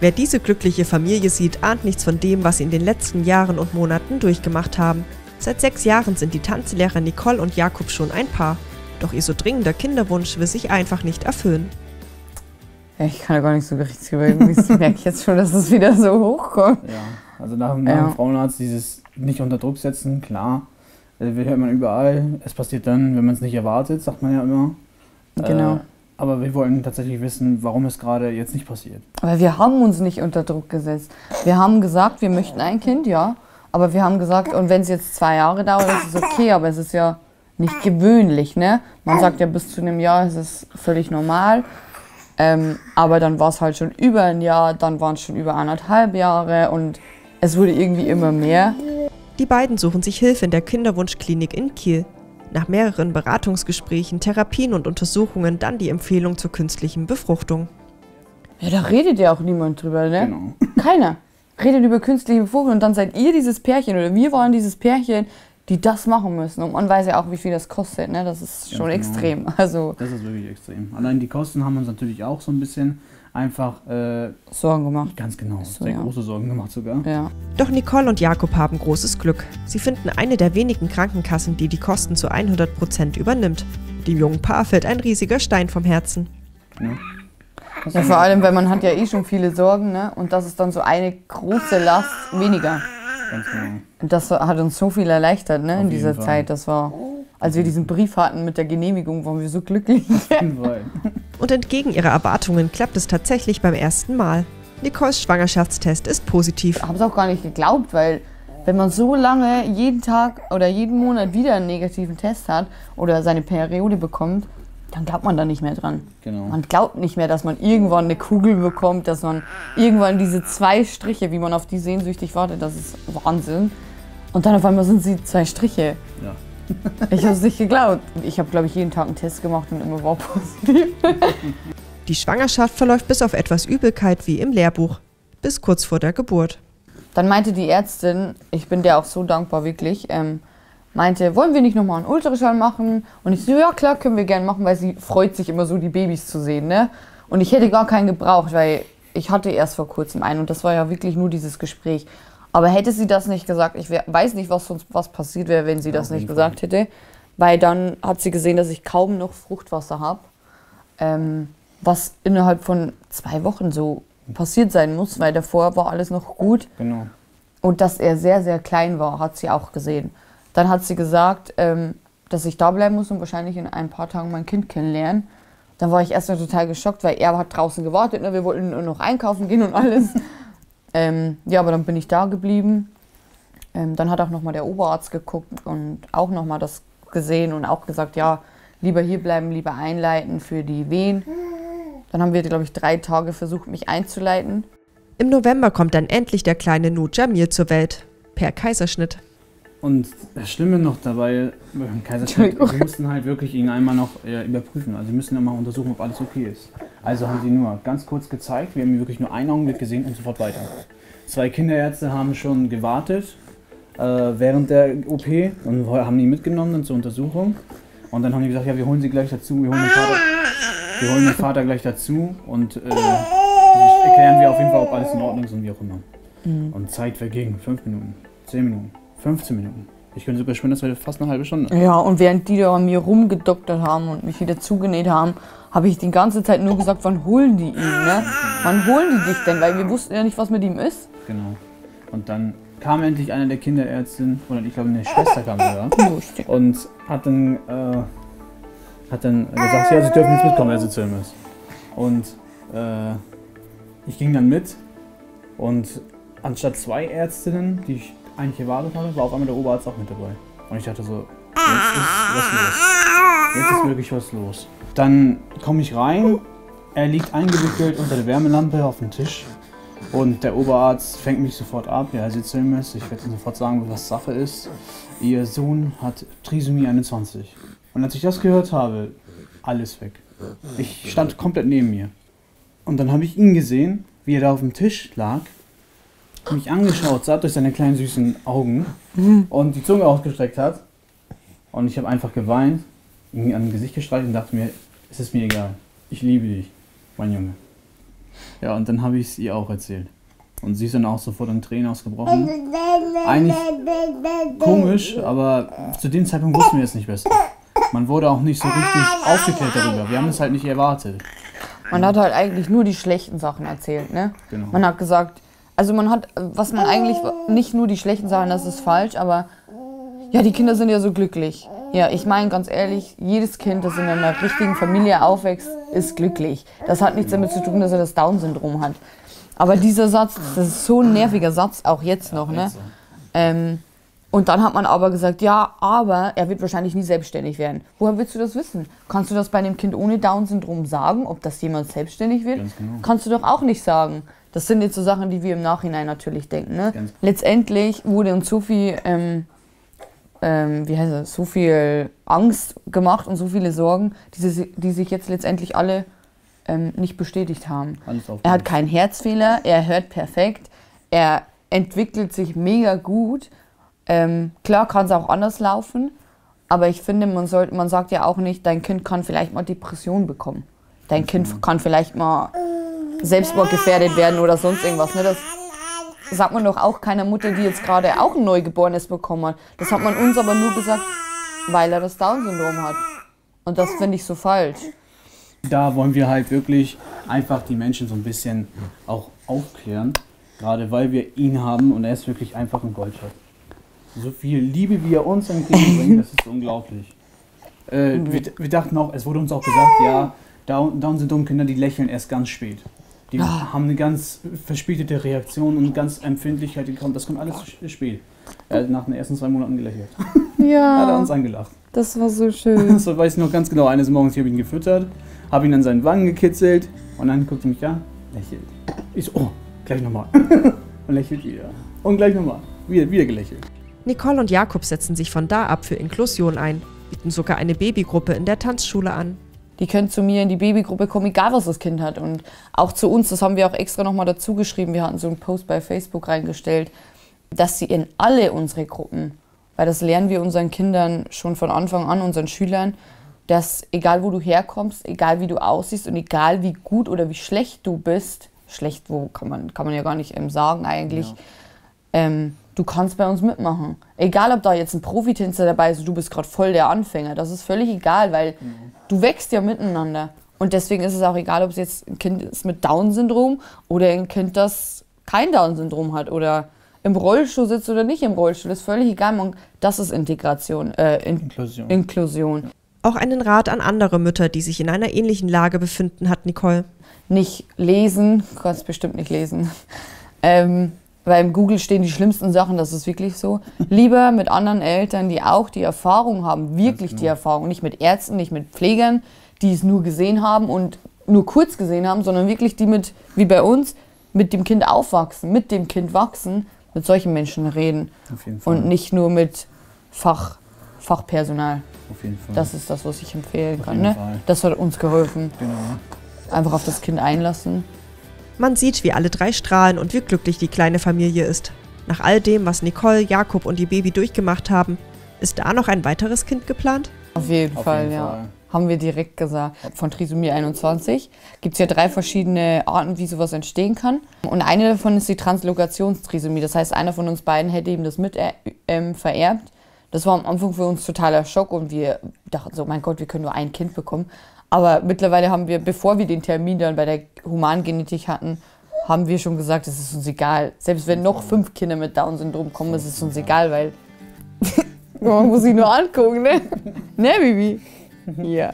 Wer diese glückliche Familie sieht, ahnt nichts von dem, was sie in den letzten Jahren und Monaten durchgemacht haben. Seit sechs Jahren sind die Tanzlehrer Nicole und Jakob schon ein Paar. Doch ihr so dringender Kinderwunsch will sich einfach nicht erfüllen. Ich kann ja gar nicht so richtig überlegen. Ich merke jetzt schon, dass es wieder so hochkommt. Ja, also nach, nach Ja. dem Frauenarzt dieses nicht unter Druck setzen, klar. Äh, hört man überall. Es passiert dann, wenn man es nicht erwartet, sagt man ja immer. Genau. Äh, aber wir wollen tatsächlich wissen, warum es gerade jetzt nicht passiert. Aber wir haben uns nicht unter Druck gesetzt. Wir haben gesagt, wir möchten ein Kind, ja. Aber wir haben gesagt, und wenn es jetzt zwei Jahre dauert, ist es okay. Aber es ist ja nicht gewöhnlich, ne? Man sagt ja, bis zu einem Jahr ist es völlig normal. Ähm, aber dann war es halt schon über ein Jahr, dann waren es schon über anderthalb Jahre und es wurde irgendwie immer mehr. Die beiden suchen sich Hilfe in der Kinderwunschklinik in Kiel. Nach mehreren Beratungsgesprächen, Therapien und Untersuchungen dann die Empfehlung zur künstlichen Befruchtung. Ja, da redet ja auch niemand drüber, ne? Genau. Keiner redet über künstliche Befruchtung und dann seid ihr dieses Pärchen oder wir waren dieses Pärchen, die das machen müssen. Und man weiß ja auch, wie viel das kostet, ne? Das ist Ja, schon genau. extrem. Also Das ist wirklich extrem. Allein die Kosten haben uns natürlich auch so ein bisschen einfach, äh, Sorgen gemacht. ganz genau, So, sehr ja. große Sorgen gemacht sogar. Ja. Doch Nicole und Jakob haben großes Glück. Sie finden eine der wenigen Krankenkassen, die die Kosten zu 100% übernimmt. Dem jungen Paar fällt ein riesiger Stein vom Herzen. Ja. ja, vor allem, weil man hat ja eh schon viele Sorgen, ne? Und das ist dann so eine große Last weniger. Ganz genau. Und das hat uns so viel erleichtert, ne? In Auf dieser jeden Fall. Zeit. Das war, als wir diesen Brief hatten mit der Genehmigung, waren wir so glücklich. Und entgegen ihrer Erwartungen klappt es tatsächlich beim ersten Mal. Nicoles Schwangerschaftstest ist positiv. Ich habe es auch gar nicht geglaubt, weil wenn man so lange jeden Tag oder jeden Monat wieder einen negativen Test hat oder seine Periode bekommt, dann glaubt man da nicht mehr dran. Genau. Man glaubt nicht mehr, dass man irgendwann eine Kugel bekommt, dass man irgendwann diese zwei Striche, wie man auf die sehnsüchtig wartet, das ist Wahnsinn. Und dann auf einmal sind sie zwei Striche. Ja. Ich habe es nicht geglaubt. Ich habe, glaube ich, jeden Tag einen Test gemacht und immer war positiv. Die Schwangerschaft verläuft bis auf etwas Übelkeit wie im Lehrbuch. Bis kurz vor der Geburt. Dann meinte die Ärztin, ich bin der auch so dankbar, wirklich, ähm, meinte, wollen wir nicht nochmal einen Ultraschall machen? Und ich so, ja klar, können wir gerne machen, weil sie freut sich immer so, die Babys zu sehen, ne? Und ich hätte gar keinen gebraucht, weil ich hatte erst vor kurzem einen und das war ja wirklich nur dieses Gespräch. Aber hätte sie das nicht gesagt, ich weiß nicht, was sonst was passiert wäre, wenn sie das nicht gesagt hätte. Weil dann hat sie gesehen, dass ich kaum noch Fruchtwasser habe. Ähm, was innerhalb von zwei Wochen so passiert sein muss, weil davor war alles noch gut. Genau. Und dass er sehr, sehr klein war, hat sie auch gesehen. Dann hat sie gesagt, ähm, dass ich da bleiben muss und wahrscheinlich in ein paar Tagen mein Kind kennenlernen. Dann war ich erstmal total geschockt, weil er hat draußen gewartet. Ne? Wir wollten nur noch einkaufen gehen und alles. Ähm, ja, aber dann bin ich da geblieben. Ähm, dann hat auch nochmal der Oberarzt geguckt und auch nochmal das gesehen und auch gesagt, ja, lieber hier bleiben, lieber einleiten für die Wehen. Dann haben wir, glaube ich, drei Tage versucht, mich einzuleiten. Im November kommt dann endlich der kleine Nu Jamil zur Welt. Per Kaiserschnitt. Und das Schlimme noch dabei, beim Kaiserschnitt, wir mussten halt wirklich ihn einmal noch äh, überprüfen. Also wir müssen immer untersuchen, ob alles okay ist. Also haben sie nur ganz kurz gezeigt, wir haben ihn wirklich nur einen Augenblick gesehen und sofort weiter. Zwei Kinderärzte haben schon gewartet äh, während der OP und haben ihn mitgenommen zur Untersuchung. Und dann haben die gesagt, ja, wir holen sie gleich dazu, wir holen den Vater, wir holen den Vater gleich dazu und äh, erklären wir auf jeden Fall, ob alles in Ordnung ist und wie auch immer. Und Zeit verging, fünf Minuten, zehn Minuten, 15 Minuten. Ich könnte sogar schwören, das wäre fast eine halbe Stunde. Ja, und während die da an mir rumgedoktert haben und mich wieder zugenäht haben, habe ich die ganze Zeit nur gesagt, wann holen die ihn, ne? Wann holen die dich denn? Weil wir wussten ja nicht, was mit ihm ist. Genau. Und dann kam endlich eine der Kinderärztinnen, oder ich glaube eine Schwester kam sogar, Lustig. und hat dann, äh, hat dann gesagt, ja, sie dürfen jetzt mitkommen, wer sitzen ist. Und äh, ich ging dann mit und anstatt zwei Ärztinnen, die ich eigentlich erwartet habe, war auf einmal der Oberarzt auch mit dabei. Und ich dachte so, jetzt ist was los. Jetzt ist wirklich was los. Dann komme ich rein, er liegt eingewickelt unter der Wärmelampe auf dem Tisch. Und der Oberarzt fängt mich sofort ab. Ja, Herr Sitzhelmes, ich werde Ihnen sofort sagen, was Sache ist. Ihr Sohn hat Trisomie 21. Und als ich das gehört habe, alles weg. Ich stand komplett neben mir. Und dann habe ich ihn gesehen, wie er da auf dem Tisch lag, mich angeschaut sah durch seine kleinen süßen Augen und die Zunge ausgestreckt hat. Und ich habe einfach geweint, ihn an dem Gesicht gestreichelt und dachte mir, es ist mir egal. Ich liebe dich, mein Junge. Ja, und dann habe ich es ihr auch erzählt. Und sie ist dann auch sofort in Tränen ausgebrochen. Eigentlich komisch, aber zu dem Zeitpunkt wussten wir es nicht besser. Man wurde auch nicht so richtig aufgeklärt darüber. Wir haben es halt nicht erwartet. Man hat halt eigentlich nur die schlechten Sachen erzählt, ne? Genau. Man hat gesagt, also man hat, was man eigentlich, nicht nur die schlechten Sachen, das ist falsch, aber ja, die Kinder sind ja so glücklich. Ja, ich meine ganz ehrlich, jedes Kind, das in einer richtigen Familie aufwächst, ist glücklich. Das hat nichts damit zu tun, dass er das Down-Syndrom hat. Aber dieser Satz, das ist so ein nerviger Satz, auch jetzt noch, ne? Ähm, und dann hat man aber gesagt, ja, aber er wird wahrscheinlich nie selbstständig werden. Woher willst du das wissen? Kannst du das bei einem Kind ohne Down-Syndrom sagen, ob das jemand selbstständig wird? Genau. Kannst du doch auch nicht sagen. Das sind jetzt so Sachen, die wir im Nachhinein natürlich denken. Ne? Ganz- Letztendlich wurde uns so viel, ähm, ähm, wie heißt es, so viel Angst gemacht und so viele Sorgen, die, die sich jetzt letztendlich alle ähm, nicht bestätigt haben. Er hat keinen Herzfehler, er hört perfekt, er entwickelt sich mega gut. Ähm, klar kann es auch anders laufen, aber ich finde, man, sollte, man sagt ja auch nicht, dein Kind kann vielleicht mal Depression bekommen. Dein Kind kann vielleicht mal selbstmordgefährdet werden oder sonst irgendwas. Ne? Das sagt man doch auch keiner Mutter, die jetzt gerade auch ein Neugeborenes bekommen hat. Das hat man uns aber nur gesagt, weil er das Down-Syndrom hat. Und das finde ich so falsch. Da wollen wir halt wirklich einfach die Menschen so ein bisschen auch aufklären. Gerade weil wir ihn haben und er ist wirklich einfach ein Goldschatz. So viel Liebe, wie er uns entgegenbringt, das ist unglaublich. Äh, wir, wir dachten auch, es wurde uns auch gesagt, ja, Down- Down-Syndrom-Kinder, die lächeln erst ganz spät. Die haben eine ganz verspätete Reaktion und ganz Empfindlichkeit, die kommt, das kommt alles sch- spät. Er hat nach den ersten zwei Monaten gelächelt. Hat er Ja, uns angelacht. das war so schön. So weiß ich noch ganz genau. Eines Morgens, ich habe ihn gefüttert, habe ihn an seinen Wangen gekitzelt und dann guckt er mich an, lächelt. Ich so, oh, gleich nochmal. und lächelt wieder. Und gleich nochmal. Wieder, wieder gelächelt. Nicole und Jakob setzen sich von da ab für Inklusion ein, bieten sogar eine Babygruppe in der Tanzschule an. Die können zu mir in die Babygruppe kommen, egal was das Kind hat. Und auch zu uns, das haben wir auch extra nochmal dazu geschrieben. Wir hatten so einen Post bei Facebook reingestellt, dass sie in alle unsere Gruppen, weil das lernen wir unseren Kindern schon von Anfang an, unseren Schülern, dass egal wo du herkommst, egal wie du aussiehst und egal wie gut oder wie schlecht du bist, schlecht, wo kann man, kann man ja gar nicht ähm, sagen eigentlich, ähm, du kannst bei uns mitmachen. Egal, ob da jetzt ein Profitänzer dabei ist, du bist gerade voll der Anfänger. Das ist völlig egal, weil du wächst ja miteinander. Und deswegen ist es auch egal, ob es jetzt ein Kind ist mit Down-Syndrom oder ein Kind, das kein Down-Syndrom hat oder im Rollstuhl sitzt oder nicht im Rollstuhl. Das ist völlig egal. Man, das ist Integration, äh, in, Inklusion. Inklusion. Auch einen Rat an andere Mütter, die sich in einer ähnlichen Lage befinden, hat Nicole. nicht lesen, du kannst bestimmt nicht lesen. Ähm, weil im Google stehen die schlimmsten Sachen, das ist wirklich so. Lieber mit anderen Eltern, die auch die Erfahrung haben, wirklich genau. die Erfahrung, nicht mit Ärzten, nicht mit Pflegern, die es nur gesehen haben und nur kurz gesehen haben, sondern wirklich die mit, wie bei uns, mit dem Kind aufwachsen, mit dem Kind wachsen, mit solchen Menschen reden Auf jeden Fall. und nicht nur mit Fach, Fachpersonal. Auf jeden Fall. Das ist das, was ich empfehlen Auf kann. jeden Ne? Fall. Das hat uns geholfen. genau. Einfach auf das Kind einlassen. Man sieht, wie alle drei strahlen und wie glücklich die kleine Familie ist. Nach all dem, was Nicole, Jakob und die Baby durchgemacht haben, ist da noch ein weiteres Kind geplant? Auf jeden Auf Fall, jeden ja. Fall. Haben wir direkt gesagt. Von Trisomie 21 gibt es ja drei verschiedene Arten, wie sowas entstehen kann. Und eine davon ist die Translokationstrisomie. Das heißt, einer von uns beiden hätte ihm das mit äh, ähm, vererbt. Das war am Anfang für uns totaler Schock und wir dachten so, mein Gott, wir können nur ein Kind bekommen. Aber mittlerweile haben wir, bevor wir den Termin dann bei der Humangenetik hatten, haben wir schon gesagt, es ist uns egal. Selbst wenn noch fünf Kinder mit Down-Syndrom kommen, es ist uns egal, weil man muss sich nur angucken, ne? Ne, Bibi? Ja.